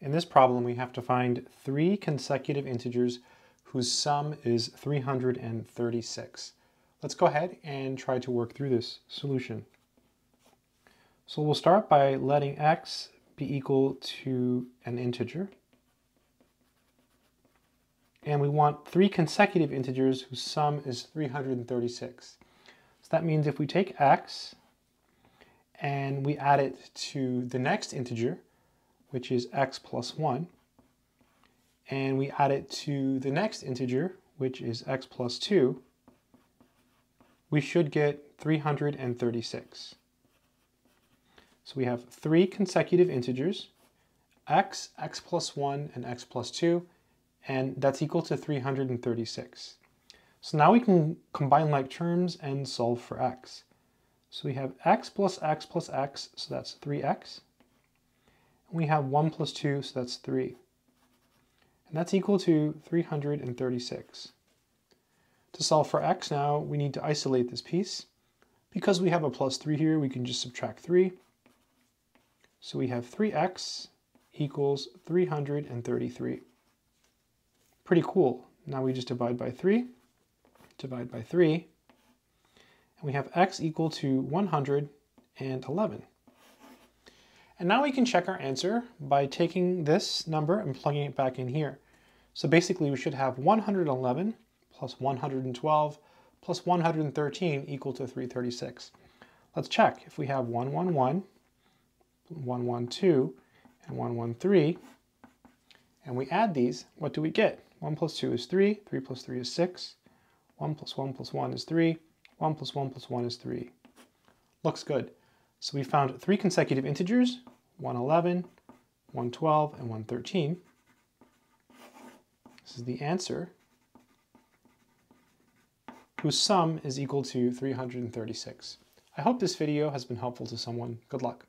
In this problem, we have to find three consecutive integers whose sum is 336. Let's go ahead and try to work through this solution. So we'll start by letting x be equal to an integer. And we want three consecutive integers whose sum is 336. So that means if we take x and we add it to the next integer, which is x plus 1, and we add it to the next integer, which is x plus 2, we should get 336. So we have three consecutive integers, x, x plus 1, and x plus 2, and that's equal to 336. So now we can combine like terms and solve for x. So we have x plus x plus x, so that's 3x we have 1 plus 2, so that's 3. And that's equal to 336. To solve for x now, we need to isolate this piece. Because we have a plus 3 here, we can just subtract 3. So we have 3x equals 333. Pretty cool. Now we just divide by 3, divide by 3, and we have x equal to 111. And now we can check our answer by taking this number and plugging it back in here. So basically we should have 111 plus 112 plus 113 equal to 336. Let's check. If we have 111, 112, and 113, and we add these, what do we get? 1 plus 2 is 3, 3 plus 3 is 6, 1 plus 1 plus 1 is 3, 1 plus 1 plus 1 is 3. Looks good. So we found three consecutive integers, 111, 112, and 113. This is the answer, whose sum is equal to 336. I hope this video has been helpful to someone. Good luck.